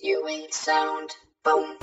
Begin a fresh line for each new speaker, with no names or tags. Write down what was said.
Viewing sound. Boom.